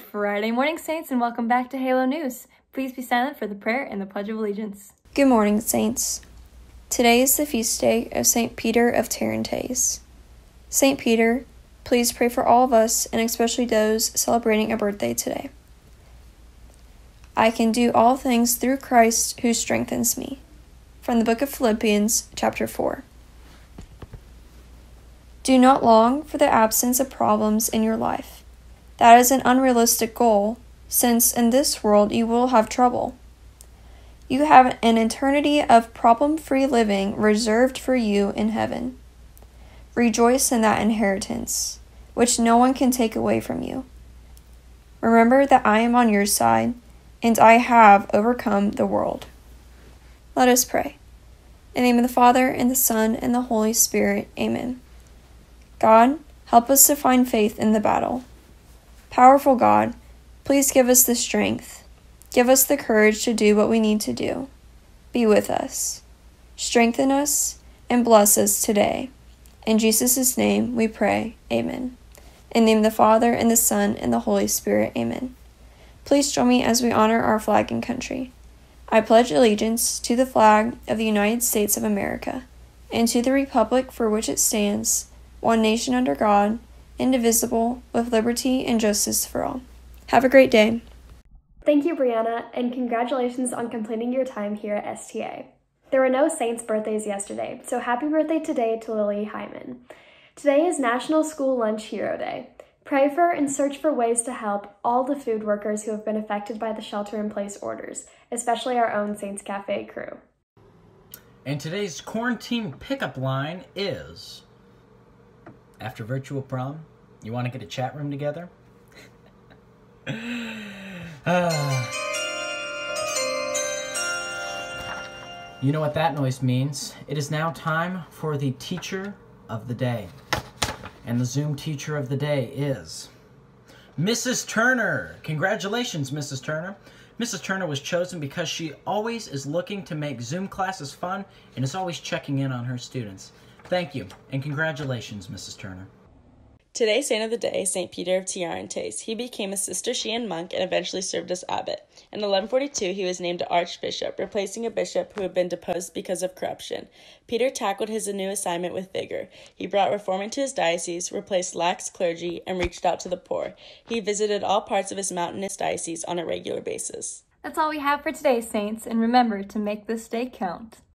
Friday morning, Saints, and welcome back to Halo News. Please be silent for the prayer and the Pledge of Allegiance. Good morning, Saints. Today is the feast day of St. Peter of Tarentaise. St. Peter, please pray for all of us and especially those celebrating a birthday today. I can do all things through Christ who strengthens me. From the book of Philippians, chapter 4. Do not long for the absence of problems in your life that is an unrealistic goal, since in this world you will have trouble. You have an eternity of problem free living reserved for you in heaven. Rejoice in that inheritance, which no one can take away from you. Remember that I am on your side, and I have overcome the world. Let us pray. In the name of the Father, and the Son, and the Holy Spirit, amen. God, help us to find faith in the battle Powerful God, please give us the strength. Give us the courage to do what we need to do. Be with us. Strengthen us and bless us today. In Jesus' name we pray. Amen. In the name of the Father, and the Son, and the Holy Spirit. Amen. Please join me as we honor our flag and country. I pledge allegiance to the flag of the United States of America, and to the republic for which it stands, one nation under God, indivisible, with liberty and justice for all. Have a great day. Thank you, Brianna, and congratulations on completing your time here at STA. There were no Saints' birthdays yesterday, so happy birthday today to Lily Hyman. Today is National School Lunch Hero Day. Pray for and search for ways to help all the food workers who have been affected by the shelter in place orders, especially our own Saints Cafe crew. And today's quarantine pickup line is after virtual prom, you want to get a chat room together? uh, you know what that noise means. It is now time for the teacher of the day. And the Zoom teacher of the day is Mrs. Turner. Congratulations, Mrs. Turner. Mrs. Turner was chosen because she always is looking to make Zoom classes fun and is always checking in on her students. Thank you, and congratulations, Mrs. Turner. Today's saint of the day, St. Peter of Tarentaise. He became a Cistercian monk and eventually served as abbot. In 1142, he was named archbishop, replacing a bishop who had been deposed because of corruption. Peter tackled his new assignment with vigor. He brought reform into his diocese, replaced lax clergy, and reached out to the poor. He visited all parts of his mountainous diocese on a regular basis. That's all we have for today, Saints, and remember to make this day count.